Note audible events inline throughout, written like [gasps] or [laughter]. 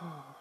[gasps] Oh.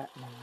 Batman.